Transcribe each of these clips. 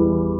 Take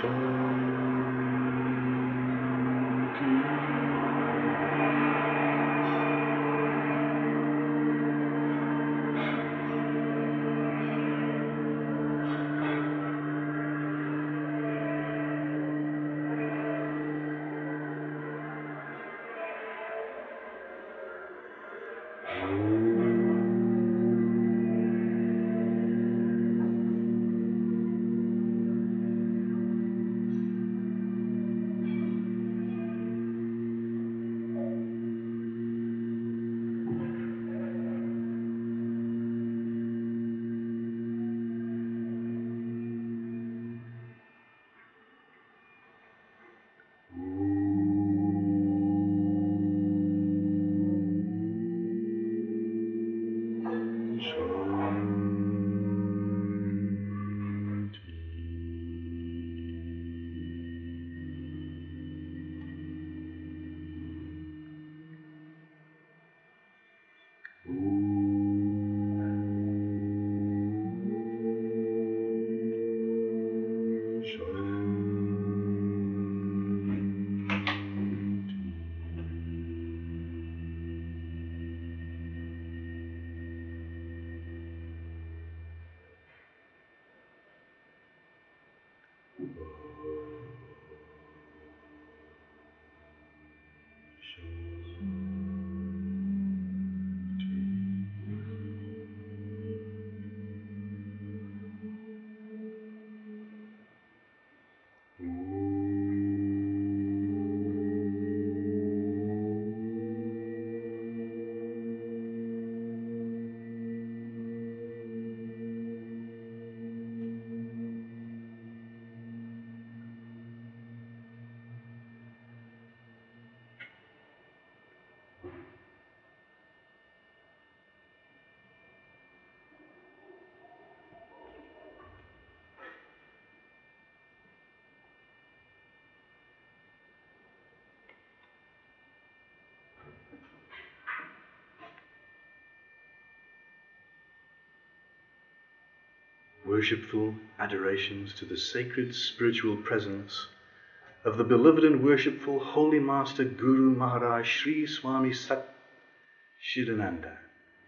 Shanti worshipful adorations to the sacred spiritual presence of the beloved and worshipful Holy Master Guru Maharaj Sri Swami Sat Chidananda,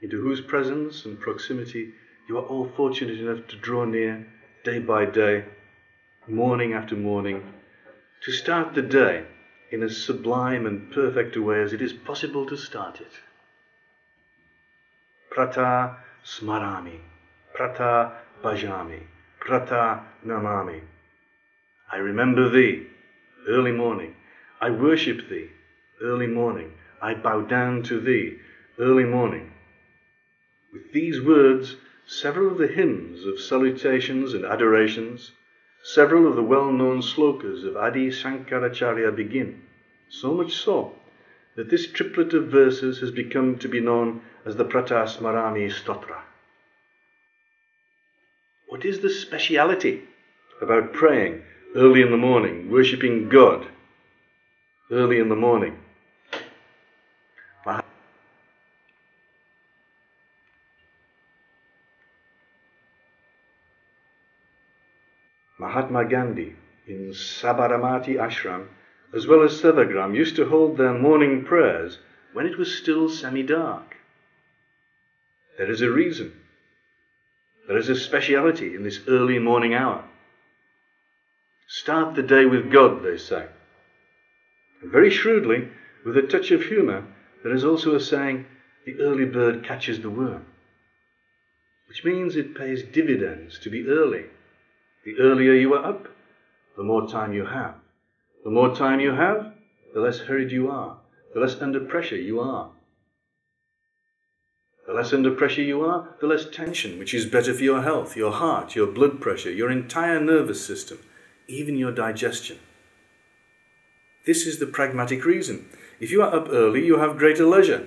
into whose presence and proximity you are all fortunate enough to draw near day by day, morning after morning, to start the day in as sublime and perfect a way as it is possible to start it. Prata smarami, prata bhajami, prata namami. I remember thee, early morning. I worship thee, early morning. I bow down to thee, early morning. With these words, several of the hymns of salutations and adorations, several of the well known slokas of Adi Shankaracharya begin, so much so that this triplet of verses has become to be known as the Pratasmarami Stotra. What is the speciality about praying early in the morning, worshipping God early in the morning? Mahatma Gandhi in Sabarmati Ashram, as well as Sevagram, used to hold their morning prayers when it was still semi dark. There is a reason. There is a speciality in this early morning hour. Start the day with God, they say. And very shrewdly, with a touch of humour, there is also a saying, the early bird catches the worm. Which means it pays dividends to be early. The earlier you are up, the more time you have. The more time you have, the less hurried you are, the less under pressure you are. The less under pressure you are, the less tension, which is better for your health, your heart, your blood pressure, your entire nervous system, even your digestion. This is the pragmatic reason. If you are up early, you have greater leisure.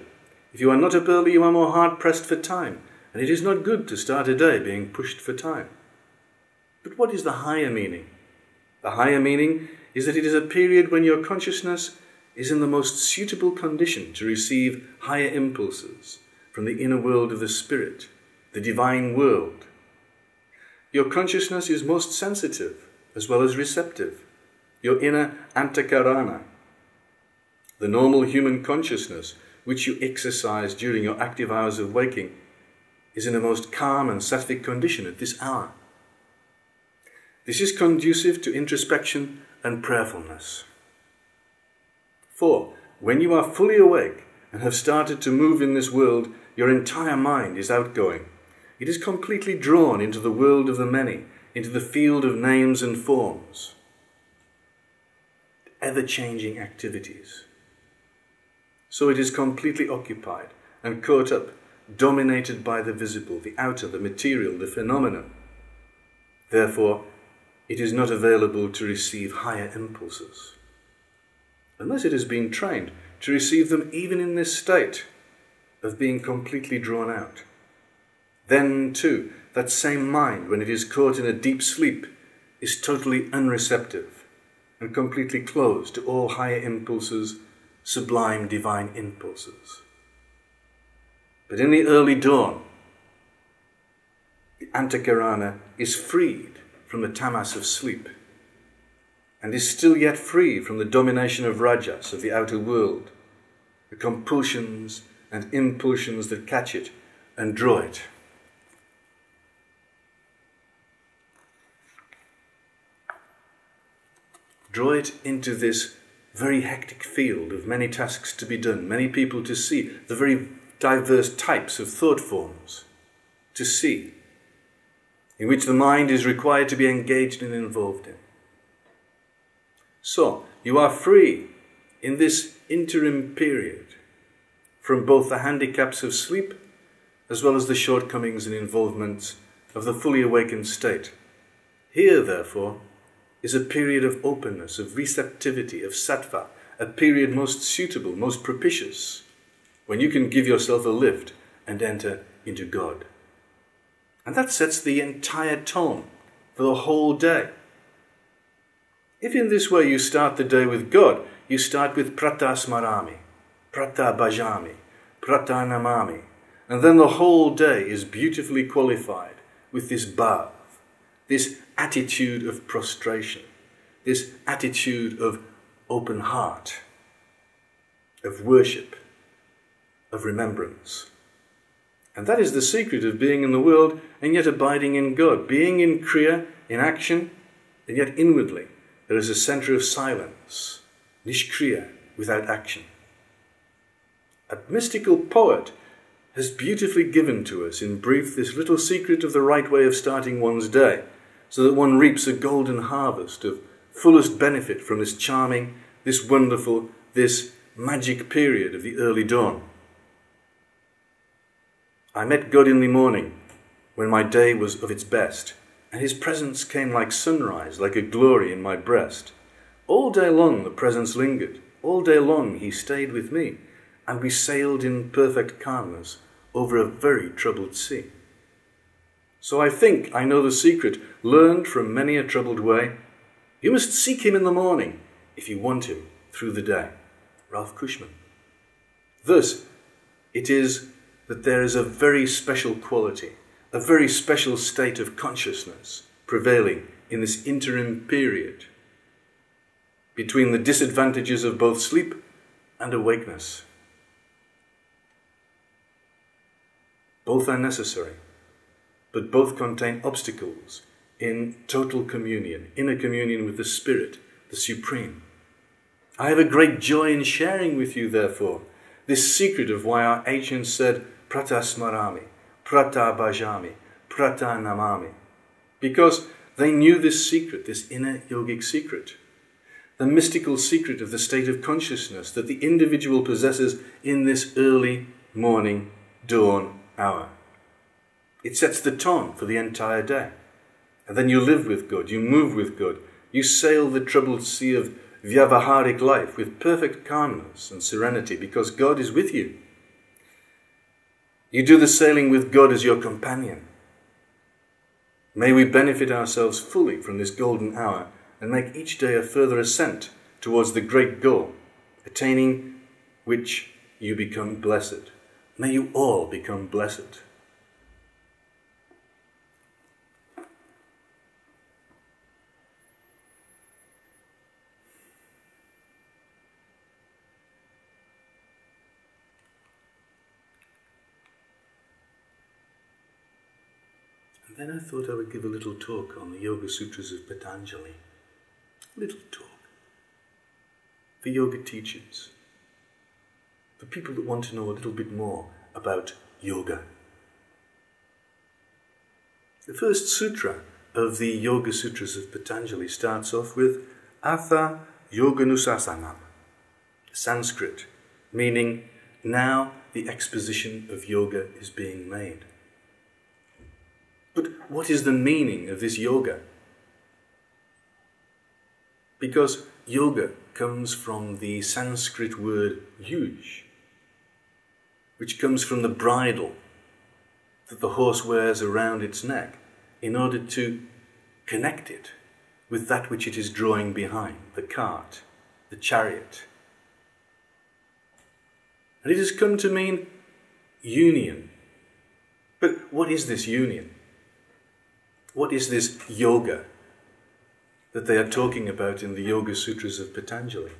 If you are not up early, you are more hard pressed for time, and it is not good to start a day being pushed for time. But what is the higher meaning? The higher meaning is that it is a period when your consciousness is in the most suitable condition to receive higher impulses from the inner world of the spirit, the divine world. Your consciousness is most sensitive as well as receptive. Your inner antakarana, the normal human consciousness which you exercise during your active hours of waking, is in a most calm and sattvic condition at this hour. This is conducive to introspection and prayerfulness. 4. When you are fully awake and have started to move in this world, your entire mind is outgoing. It is completely drawn into the world of the many, into the field of names and forms, ever changing activities. So it is completely occupied and caught up, dominated by the visible, the outer, the material, the phenomenon. Therefore, it is not available to receive higher impulses, unless it has been trained to receive them even in this state of being completely drawn out. Then, too, that same mind, when it is caught in a deep sleep, is totally unreceptive and completely closed to all higher impulses, sublime divine impulses. But in the early dawn, the antakarana is freed from the tamas of sleep, and is still yet free from the domination of rajas of the outer world, the compulsions and impulsions that catch it and draw it. Draw it into this very hectic field of many tasks to be done, many people to see, the very diverse types of thought forms to see in which the mind is required to be engaged and involved in. So, you are free in this interim period from both the handicaps of sleep as well as the shortcomings and involvements of the fully awakened state. Here, therefore, is a period of openness, of receptivity, of sattva, a period most suitable, most propitious, when you can give yourself a lift and enter into God. And that sets the entire tone for the whole day. If in this way you start the day with God, you start with pratasmarami, prata bhajami, prata namami, and then the whole day is beautifully qualified with this bhav, this attitude of prostration, this attitude of open heart, of worship, of remembrance. And that is the secret of being in the world and yet abiding in God, being in Kriya, in action, and yet inwardly there is a center of silence, nishkriya, without action. A mystical poet has beautifully given to us in brief this little secret of the right way of starting one's day, so that one reaps a golden harvest of fullest benefit from this charming, this wonderful, this magic period of the early dawn. I met God in the morning when my day was of its best, and his presence came like sunrise, like a glory in my breast. All day long the presence lingered, all day long he stayed with me, and we sailed in perfect calmness over a very troubled sea. So I think I know the secret, learned from many a troubled way. You must seek him in the morning if you want him through the day. Ralph Cushman. Thus, it is that there is a very special quality, a very special state of consciousness prevailing in this interim period between the disadvantages of both sleep and awakeness. Both are necessary, but both contain obstacles in total communion, inner communion with the Spirit, the Supreme. I have a great joy in sharing with you, therefore, this secret of why our ancients said, Prata Smarami, Prata Bhajami, Prata Namami, because they knew this secret, this inner yogic secret, the mystical secret of the state of consciousness that the individual possesses in this early morning dawn hour. It sets the tone for the entire day. And then you live with God, you move with God, you sail the troubled sea of vyavaharic life with perfect calmness and serenity because God is with you. You do the sailing with God as your companion. May we benefit ourselves fully from this golden hour and make each day a further ascent towards the great goal, attaining which you become blessed. May you all become blessed. And then I thought I would give a little talk on the Yoga Sutras of Patanjali. A little talk. The yoga teachers for people that want to know a little bit more about yoga. The first sutra of the Yoga Sutras of Patanjali starts off with Atha Yoganusasanam, Sanskrit, meaning now the exposition of yoga is being made. But what is the meaning of this yoga? Because yoga comes from the Sanskrit word yuj, which comes from the bridle that the horse wears around its neck in order to connect it with that which it is drawing behind the cart, the chariot. And it has come to mean union. But what is this union? What is this yoga that they are talking about in the Yoga Sutras of Patanjali?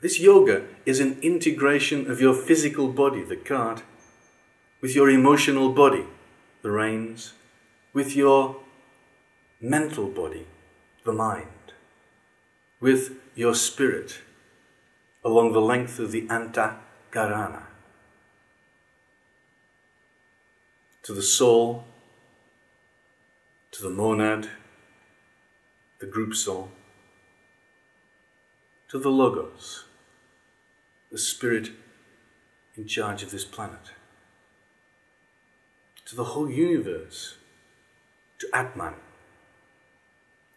This yoga is an integration of your physical body, the cart, with your emotional body, the reins, with your mental body, the mind, with your spirit along the length of the Karana, to the soul, to the monad, the group soul, to the logos the spirit in charge of this planet, to the whole universe, to Atman,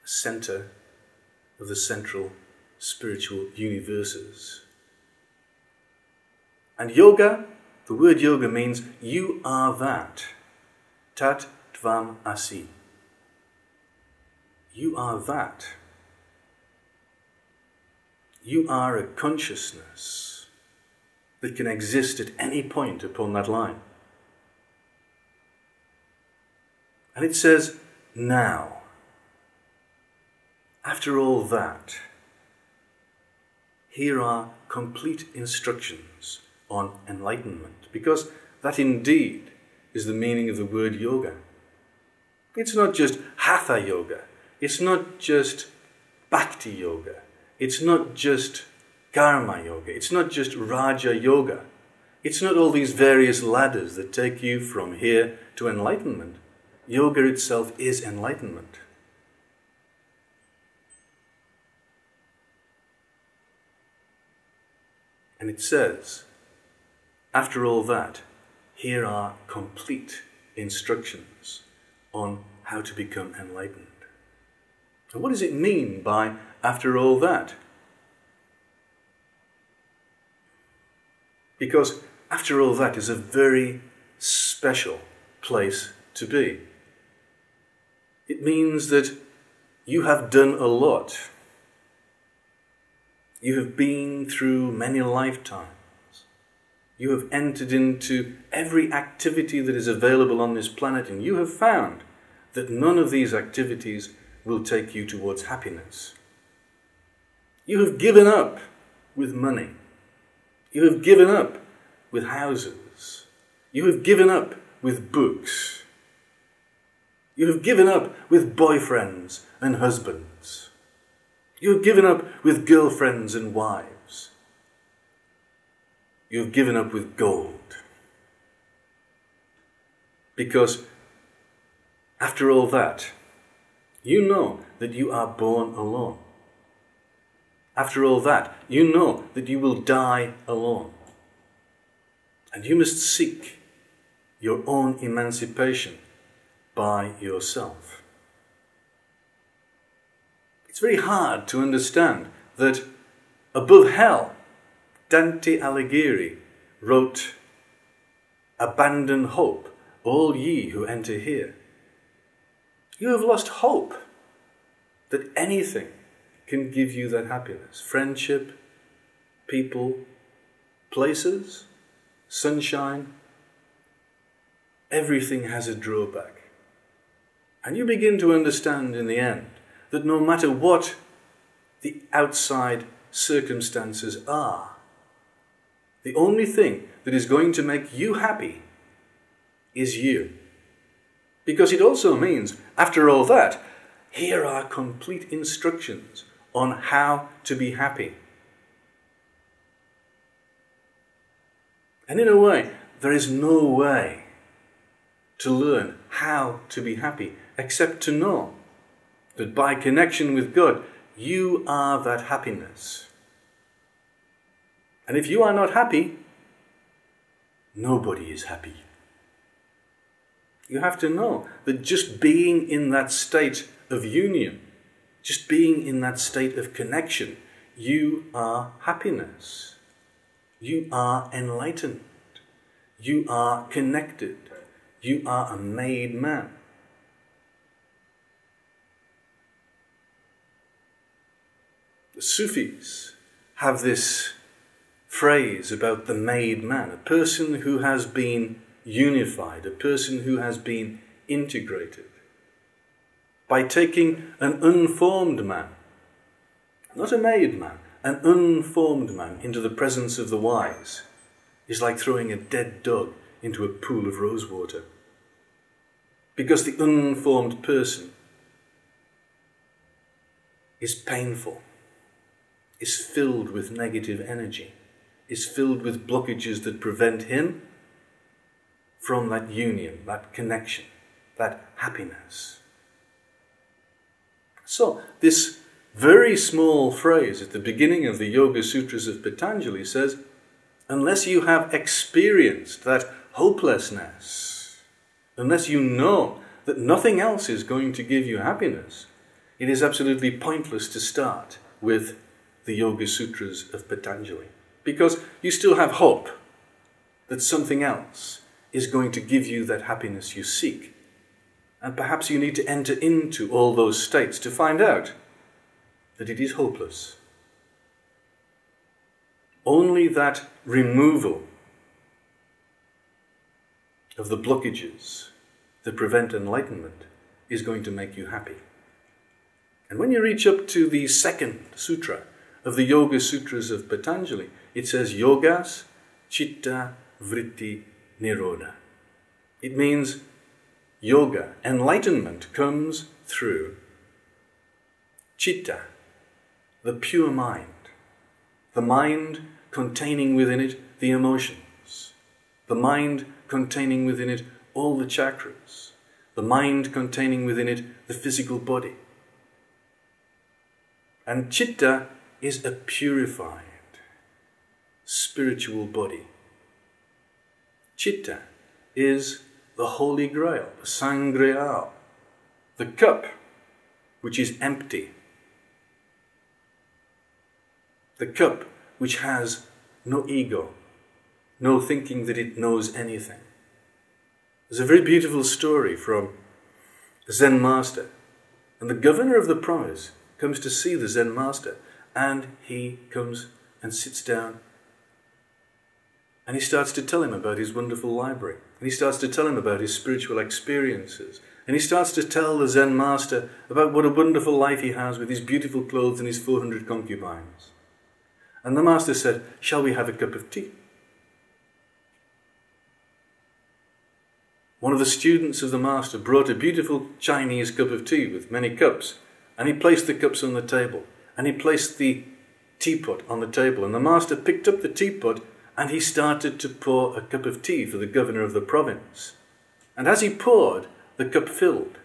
the center of the central spiritual universes. And yoga, the word yoga means you are that. Tat tvam asi. You are that. You are a consciousness that can exist at any point upon that line. And it says, now. After all that, here are complete instructions on enlightenment, because that indeed is the meaning of the word yoga. It's not just hatha yoga, it's not just bhakti yoga, it's not just karma yoga, it's not just raja yoga, it's not all these various ladders that take you from here to enlightenment. Yoga itself is enlightenment. And it says, after all that, here are complete instructions on how to become enlightened. And what does it mean by after all that? Because after all that is a very special place to be. It means that you have done a lot you have been through many lifetimes. You have entered into every activity that is available on this planet, and you have found that none of these activities will take you towards happiness. You have given up with money. You have given up with houses. You have given up with books. You have given up with boyfriends and husbands. You have given up with girlfriends and wives. You have given up with gold. Because after all that, you know that you are born alone. After all that, you know that you will die alone. And you must seek your own emancipation by yourself it's very hard to understand that above hell, Dante Alighieri wrote, Abandon hope, all ye who enter here. You have lost hope that anything can give you that happiness. Friendship, people, places, sunshine, everything has a drawback. And you begin to understand in the end that no matter what the outside circumstances are, the only thing that is going to make you happy is you. Because it also means, after all that, here are complete instructions on how to be happy. And in a way, there is no way to learn how to be happy except to know that by connection with God, you are that happiness. And if you are not happy, nobody is happy. You have to know that just being in that state of union, just being in that state of connection, you are happiness. You are enlightened. You are connected. You are a made man. The Sufis have this phrase about the made man, a person who has been unified, a person who has been integrated. By taking an unformed man, not a made man, an unformed man into the presence of the wise is like throwing a dead dog into a pool of rosewater. Because the unformed person is painful is filled with negative energy, is filled with blockages that prevent him from that union, that connection, that happiness. So, this very small phrase at the beginning of the Yoga Sutras of Patanjali says, unless you have experienced that hopelessness, unless you know that nothing else is going to give you happiness, it is absolutely pointless to start with the Yoga Sutras of Patanjali. Because you still have hope that something else is going to give you that happiness you seek. And perhaps you need to enter into all those states to find out that it is hopeless. Only that removal of the blockages that prevent enlightenment is going to make you happy. And when you reach up to the second sutra of the Yoga Sutras of Patanjali, it says Yogas Chitta Vritti Nirodha. It means yoga, enlightenment comes through chitta, the pure mind, the mind containing within it the emotions, the mind containing within it all the chakras, the mind containing within it the physical body. And chitta is a purified spiritual body. Chitta is the Holy Grail, the Sangreal, the cup which is empty, the cup which has no ego, no thinking that it knows anything. There's a very beautiful story from the Zen master, and the governor of the province comes to see the Zen master, and he comes and sits down and he starts to tell him about his wonderful library. And he starts to tell him about his spiritual experiences. And he starts to tell the Zen master about what a wonderful life he has with his beautiful clothes and his 400 concubines. And the master said, Shall we have a cup of tea? One of the students of the master brought a beautiful Chinese cup of tea with many cups, and he placed the cups on the table, and he placed the teapot on the table, and the master picked up the teapot and he started to pour a cup of tea for the governor of the province. And as he poured, the cup filled.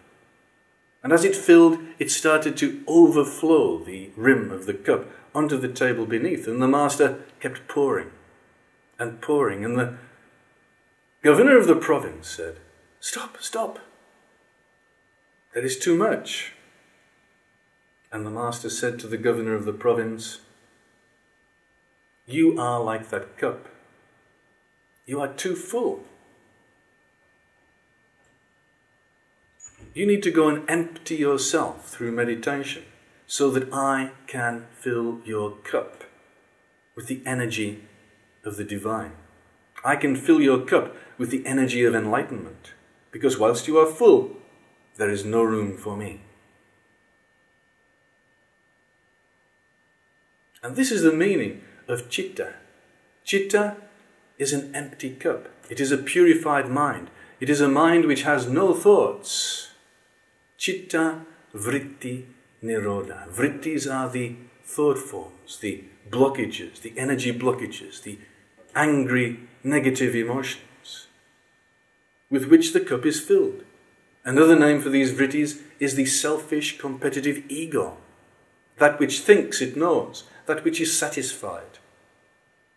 And as it filled, it started to overflow the rim of the cup onto the table beneath. And the master kept pouring and pouring. And the governor of the province said, Stop, stop. That is too much. And the master said to the governor of the province, you are like that cup. You are too full. You need to go and empty yourself through meditation so that I can fill your cup with the energy of the divine. I can fill your cup with the energy of enlightenment because whilst you are full, there is no room for me. And this is the meaning of chitta. Chitta is an empty cup. It is a purified mind. It is a mind which has no thoughts. Chitta vritti nirodha. Vrittis are the thought forms, the blockages, the energy blockages, the angry, negative emotions with which the cup is filled. Another name for these vrittis is the selfish, competitive ego, that which thinks it knows, that which is satisfied,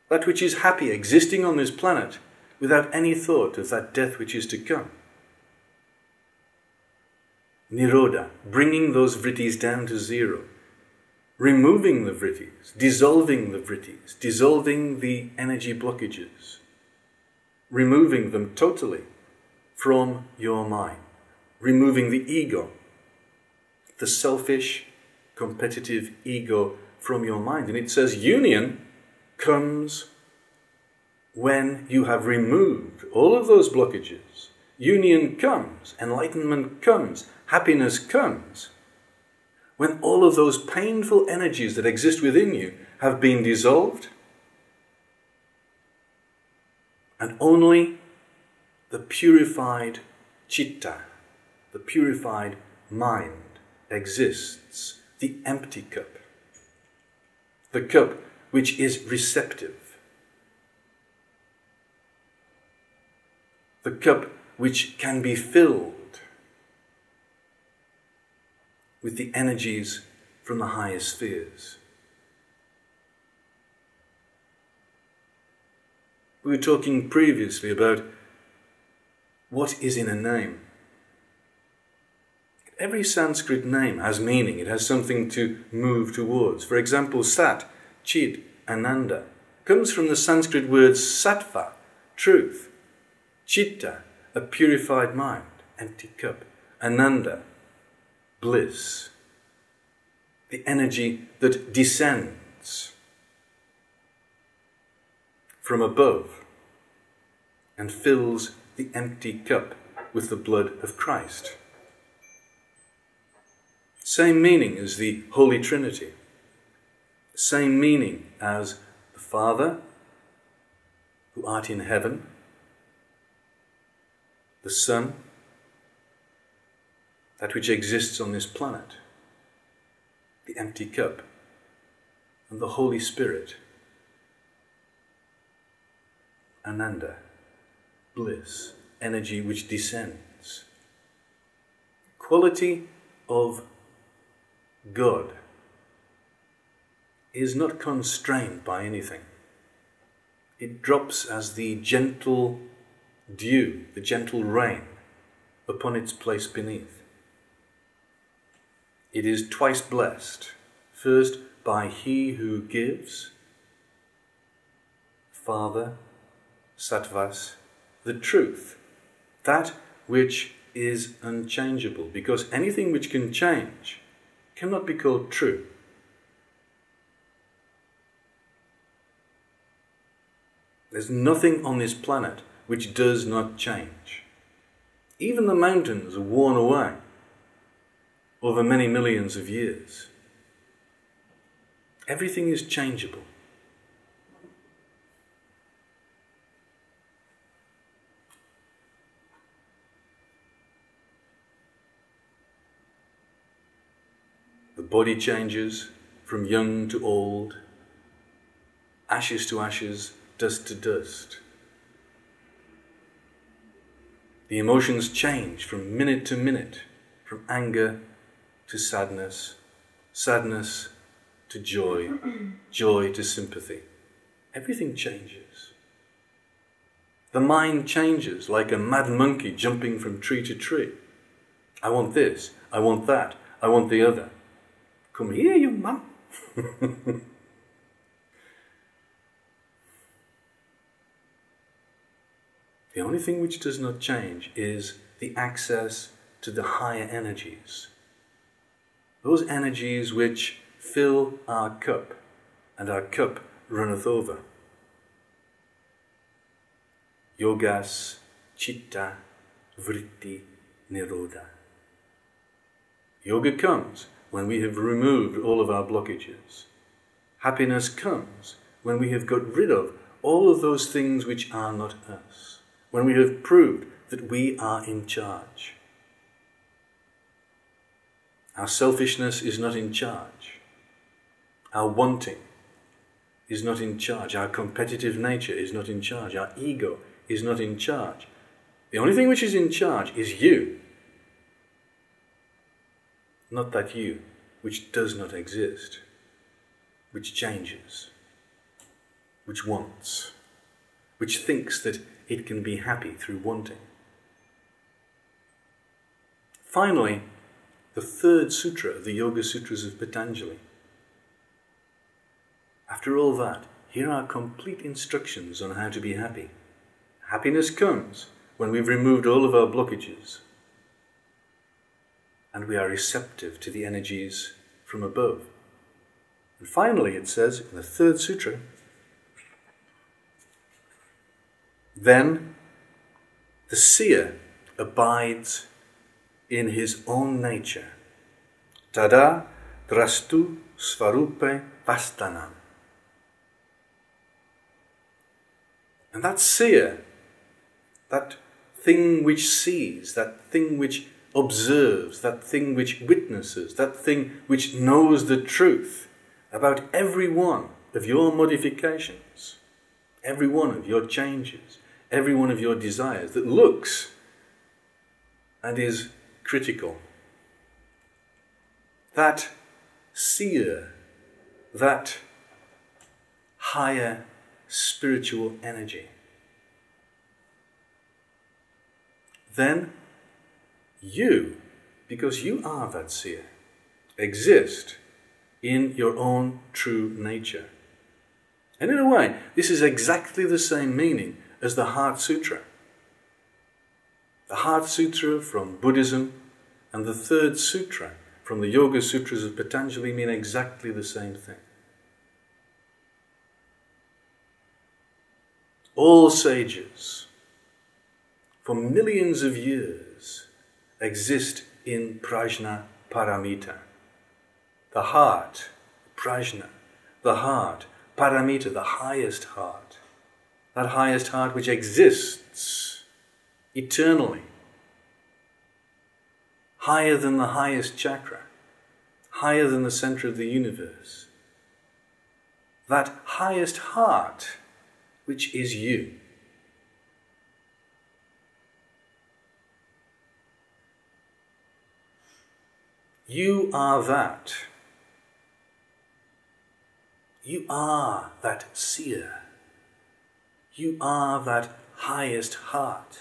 that which is happy existing on this planet without any thought of that death which is to come. Nirodha, bringing those vrittis down to zero, removing the vrittis, dissolving the vrittis, dissolving the energy blockages, removing them totally from your mind, removing the ego, the selfish, competitive ego from your mind. And it says union comes when you have removed all of those blockages. Union comes, enlightenment comes, happiness comes. When all of those painful energies that exist within you have been dissolved, and only the purified chitta, the purified mind exists, the empty cup. The cup which is receptive. The cup which can be filled with the energies from the higher spheres. We were talking previously about what is in a name. Every Sanskrit name has meaning, it has something to move towards. For example, Sat Chid, Ananda, comes from the Sanskrit words sattva, truth, chitta, a purified mind, empty cup, Ananda, bliss, the energy that descends from above and fills the empty cup with the blood of Christ. Same meaning as the Holy Trinity. Same meaning as the Father, who art in heaven, the Son, that which exists on this planet, the empty cup, and the Holy Spirit, Ananda, bliss, energy which descends. Quality of God is not constrained by anything. It drops as the gentle dew, the gentle rain upon its place beneath. It is twice blessed, first by He who gives, Father, Sattvas, the truth, that which is unchangeable, because anything which can change cannot be called true. There's nothing on this planet which does not change. Even the mountains are worn away over many millions of years. Everything is changeable. Body changes from young to old, ashes to ashes, dust to dust. The emotions change from minute to minute, from anger to sadness, sadness to joy, joy to sympathy. Everything changes. The mind changes like a mad monkey jumping from tree to tree. I want this, I want that, I want the other. The only thing which does not change is the access to the higher energies. Those energies which fill our cup, and our cup runneth over. Yogas, Chitta, Vritti, Nirodha. Yoga comes when we have removed all of our blockages. Happiness comes when we have got rid of all of those things which are not us, when we have proved that we are in charge. Our selfishness is not in charge. Our wanting is not in charge. Our competitive nature is not in charge. Our ego is not in charge. The only thing which is in charge is you. Not that you, which does not exist, which changes, which wants, which thinks that it can be happy through wanting. Finally, the third sutra of the Yoga Sutras of Patanjali after all that, here are complete instructions on how to be happy. Happiness comes when we've removed all of our blockages and we are receptive to the energies from above. And finally, it says in the third sutra, then the seer abides in his own nature. Tada drastu svarupe vastanam. And that seer, that thing which sees, that thing which observes, that thing which witnesses, that thing which knows the truth about every one of your modifications, every one of your changes, every one of your desires, that looks and is critical. That seer, that higher spiritual energy. Then you, because you are that seer, exist in your own true nature. And in a way, this is exactly the same meaning as the Heart Sutra. The Heart Sutra from Buddhism and the Third Sutra from the Yoga Sutras of Patanjali mean exactly the same thing. all sages, for millions of years exist in prajna paramita. The heart, prajna, the heart, paramita, the highest heart. That highest heart which exists eternally, higher than the highest chakra, higher than the center of the universe. That highest heart which is you. You are that. You are that seer. You are that highest heart.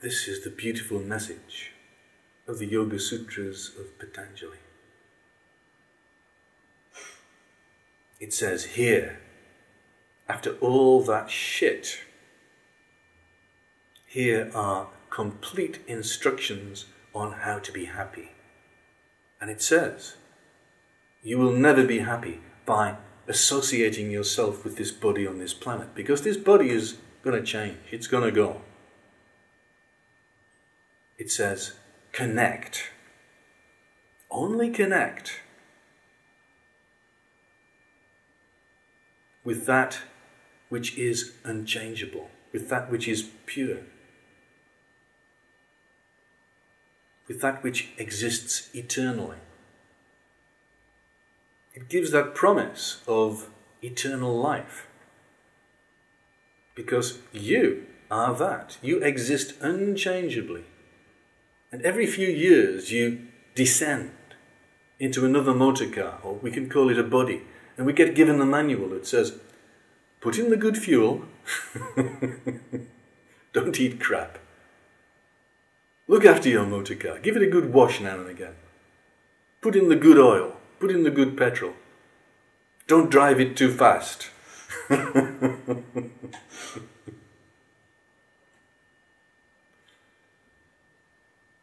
This is the beautiful message of the Yoga Sutras of Patanjali. It says here, after all that shit, here are complete instructions on how to be happy. And it says, you will never be happy by associating yourself with this body on this planet because this body is going to change, it's going to go. It says, connect. Only connect with that which is unchangeable, with that which is pure, with that which exists eternally. It gives that promise of eternal life. Because you are that. You exist unchangeably. And every few years you descend into another motor car, or we can call it a body, and we get given the manual that says, put in the good fuel, don't eat crap. Look after your motor car, give it a good wash now and again. Put in the good oil, put in the good petrol. Don't drive it too fast.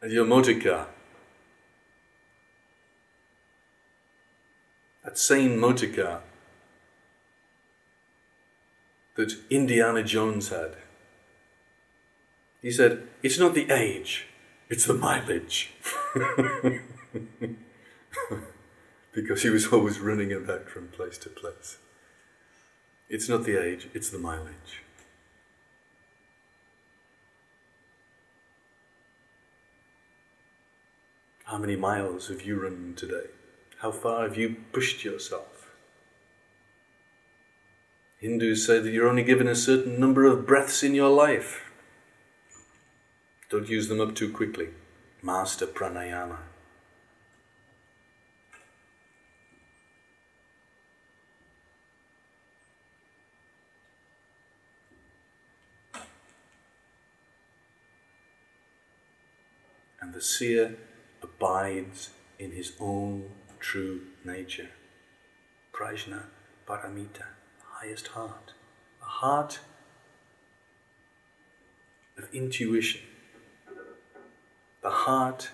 your motor car. That same motor car that Indiana Jones had. He said, It's not the age, it's the mileage. because he was always running about from place to place. It's not the age, it's the mileage. How many miles have you run today? How far have you pushed yourself? Hindus say that you're only given a certain number of breaths in your life. Don't use them up too quickly. Master pranayama. And the seer abides in his own true nature. Prajna Paramita highest heart, a heart of intuition, the heart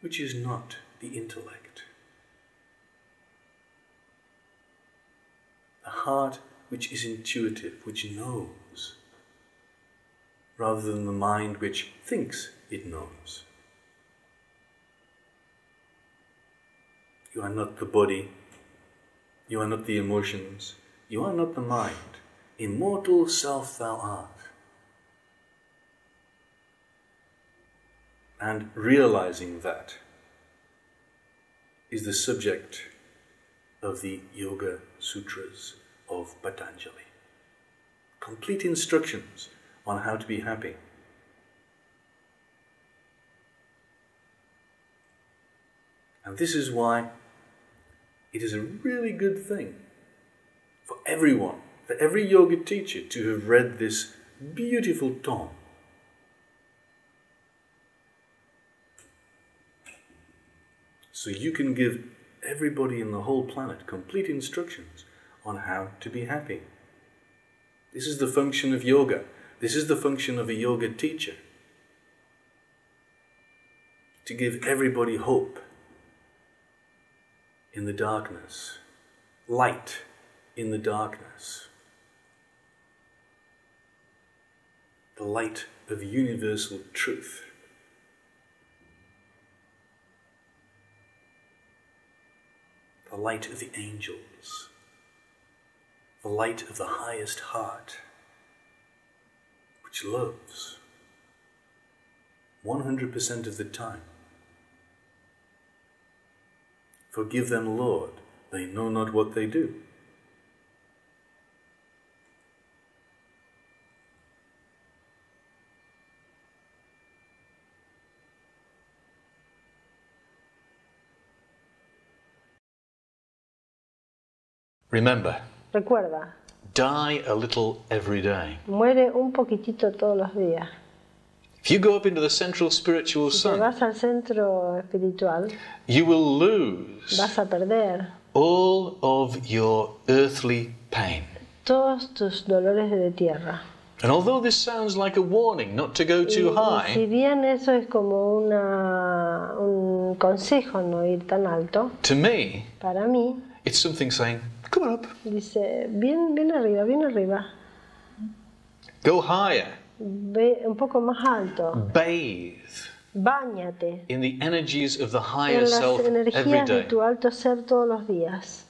which is not the intellect, the heart which is intuitive, which knows, rather than the mind which thinks it knows. You are not the body. You are not the emotions. You are not the mind. Immortal self thou art. And realizing that is the subject of the Yoga Sutras of Patanjali. Complete instructions on how to be happy. And this is why it is a really good thing for everyone, for every yoga teacher to have read this beautiful tome. So you can give everybody in the whole planet complete instructions on how to be happy. This is the function of yoga. This is the function of a yoga teacher. to give everybody hope in the darkness, light in the darkness, the light of universal truth. The light of the angels, the light of the highest heart, which loves 100% of the time. Forgive them, Lord, they know not what they do. Remember, Recuerda, die a little every day. muere un poquitito todos los días. If you go up into the central spiritual Si sun, vas al centro espiritual, you will lose vas a perder all of your earthly pain. todos tus dolores de tierra. And although this sounds like a warning not to go too high, si bien eso es como una, un consejo no ir tan alto, to me, para mí it's something saying, come on up, dice, bien, bien arriba, bien arriba, go higher, un poco más alto, bathe báñate in the energies of the higher en las self every energías de tu alto ser todos los días.